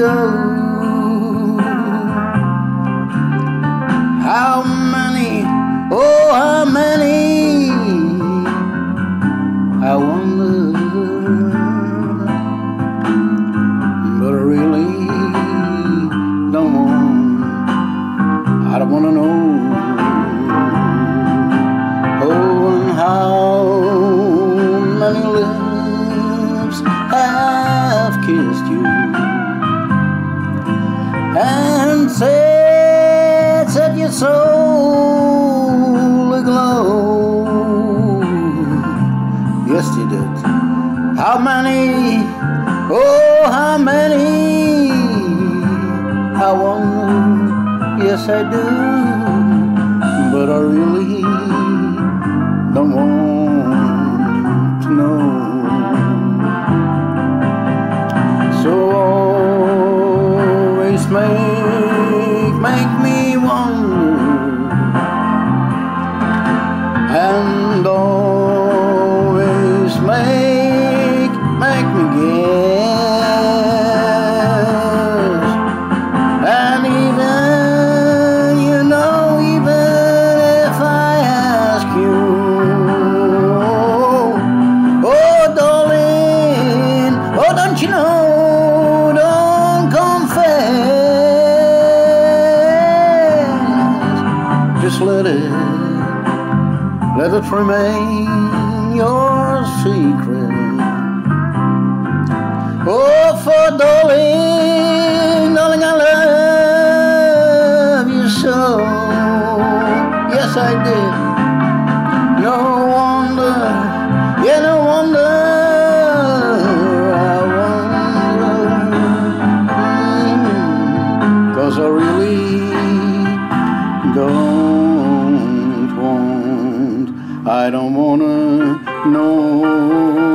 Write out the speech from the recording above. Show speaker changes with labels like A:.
A: go. How many, oh, how many, I wonder, but I really don't want, I don't want to know. Oh, and how soul aglow. Yes, you did. How many? Oh, how many? I wonder. Yes, I do. But I really don't want to know. So always make let it let it remain your secret. Oh, for darling, darling, I love you so. Yes, I did. No wonder, yeah, no wonder. I mm, I really don't I don't wanna know.